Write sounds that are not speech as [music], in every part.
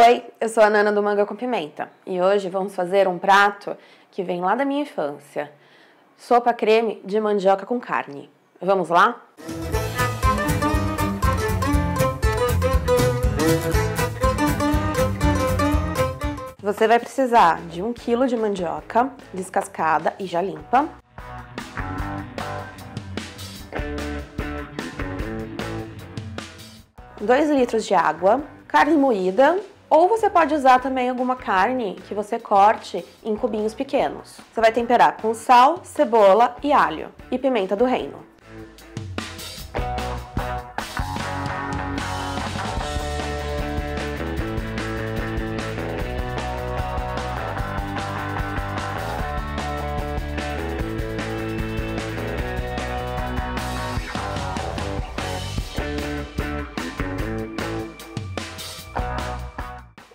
Oi, eu sou a Nana do Manga com Pimenta e hoje vamos fazer um prato que vem lá da minha infância. Sopa creme de mandioca com carne. Vamos lá? Você vai precisar de um quilo de mandioca descascada e já limpa. Dois litros de água, carne moída, ou você pode usar também alguma carne que você corte em cubinhos pequenos. Você vai temperar com sal, cebola e alho e pimenta do reino.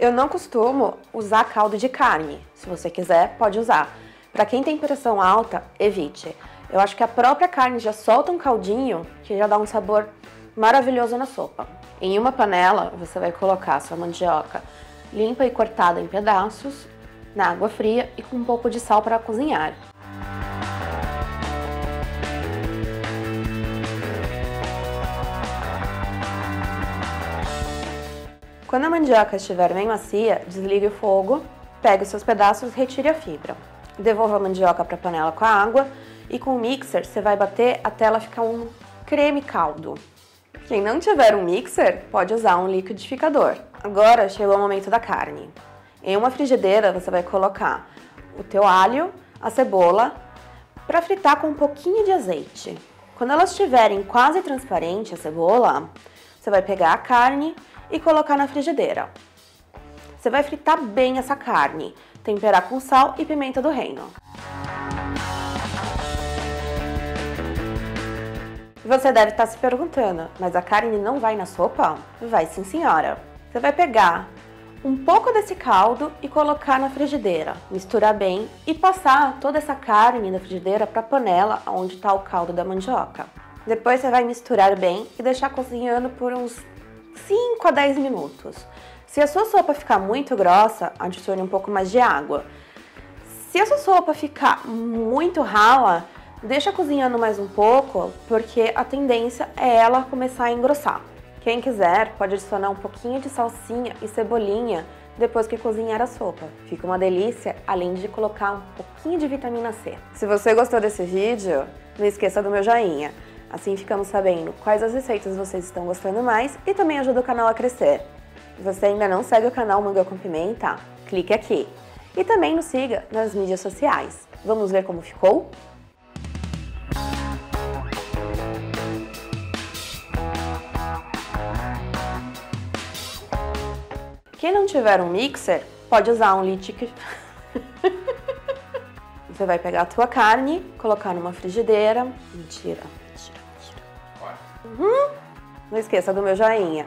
Eu não costumo usar caldo de carne. Se você quiser, pode usar. Para quem tem pressão alta, evite. Eu acho que a própria carne já solta um caldinho que já dá um sabor maravilhoso na sopa. Em uma panela, você vai colocar sua mandioca limpa e cortada em pedaços, na água fria e com um pouco de sal para cozinhar. Quando a mandioca estiver bem macia, desligue o fogo, pegue os seus pedaços e retire a fibra. Devolva a mandioca para a panela com a água e com o mixer você vai bater até ela ficar um creme caldo. Quem não tiver um mixer, pode usar um liquidificador. Agora chegou o momento da carne. Em uma frigideira você vai colocar o teu alho, a cebola, para fritar com um pouquinho de azeite. Quando elas estiverem quase transparente a cebola, você vai pegar a carne e colocar na frigideira. Você vai fritar bem essa carne, temperar com sal e pimenta do reino. Você deve estar se perguntando, mas a carne não vai na sopa? Vai sim, senhora. Você vai pegar um pouco desse caldo e colocar na frigideira, misturar bem e passar toda essa carne na frigideira para a panela onde está o caldo da mandioca. Depois você vai misturar bem e deixar cozinhando por uns 5 a 10 minutos. Se a sua sopa ficar muito grossa, adicione um pouco mais de água. Se a sua sopa ficar muito rala, deixa cozinhando mais um pouco, porque a tendência é ela começar a engrossar. Quem quiser pode adicionar um pouquinho de salsinha e cebolinha depois que cozinhar a sopa. Fica uma delícia, além de colocar um pouquinho de vitamina C. Se você gostou desse vídeo, não esqueça do meu joinha. Assim ficamos sabendo quais as receitas vocês estão gostando mais e também ajuda o canal a crescer. Se você ainda não segue o canal Manga com Pimenta, clique aqui. E também nos siga nas mídias sociais. Vamos ver como ficou? Quem não tiver um mixer, pode usar um liquidificador. [laughs] Você vai pegar a tua carne, colocar numa frigideira. Mentira. Uhum. Não esqueça do meu joinha.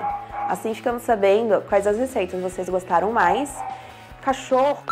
Assim ficamos sabendo quais as receitas vocês gostaram mais. Cachorro.